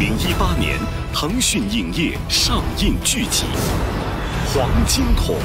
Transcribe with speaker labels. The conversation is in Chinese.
Speaker 1: 零一八年腾讯影业上映剧集黄金瞳。